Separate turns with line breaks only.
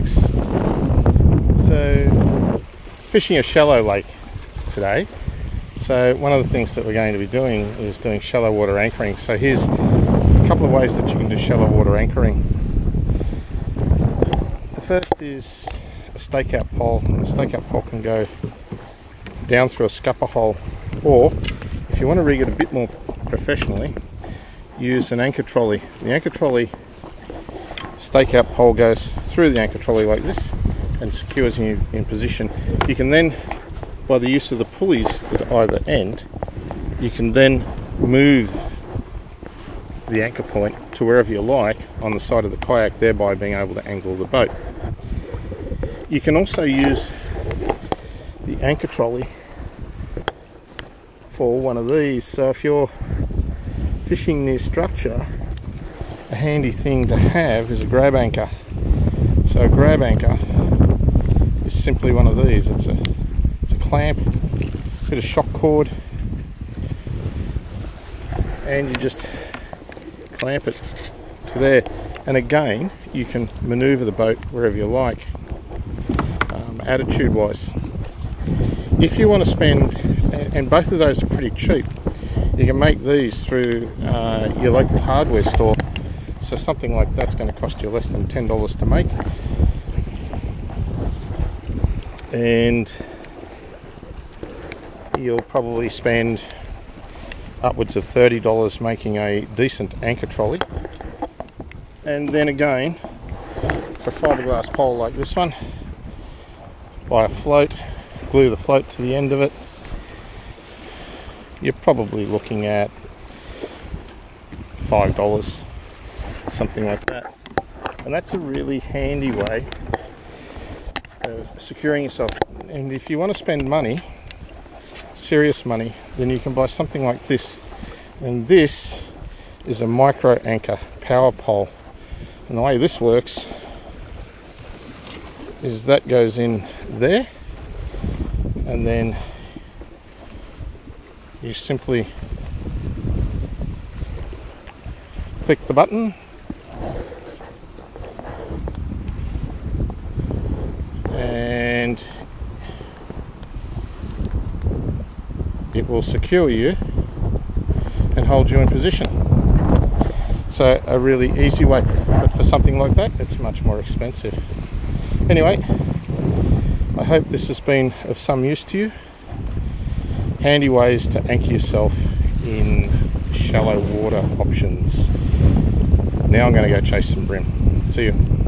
folks. So, fishing a shallow lake today. So, one of the things that we're going to be doing is doing shallow water anchoring. So, here's a couple of ways that you can do shallow water anchoring. The first is a stakeout pole. The stakeout pole can go down through a scupper hole, or if you want to rig it a bit more professionally, use an anchor trolley. The anchor trolley stakeout pole goes through the anchor trolley like this and secures you in position. You can then, by the use of the pulleys at either end, you can then move the anchor point to wherever you like on the side of the kayak, thereby being able to angle the boat. You can also use the anchor trolley for one of these. So if you're fishing near structure, handy thing to have is a grab anchor. So a grab anchor is simply one of these. It's a it's a clamp, bit of shock cord, and you just clamp it to there. And again, you can manoeuvre the boat wherever you like, um, attitude wise. If you want to spend, and both of those are pretty cheap, you can make these through uh, your local hardware store. So something like that's going to cost you less than $10 to make. And you'll probably spend upwards of $30 making a decent anchor trolley. And then again, for a fiberglass pole like this one, buy a float, glue the float to the end of it. You're probably looking at $5, something like that. And that's a really handy way of securing yourself. And if you want to spend money, serious money, then you can buy something like this. And this is a micro anchor power pole. And the way this works is that goes in there and then you simply click the button it will secure you and hold you in position. So a really easy way, but for something like that, it's much more expensive. Anyway, I hope this has been of some use to you. Handy ways to anchor yourself in shallow water options. Now I'm going to go chase some bream. See you.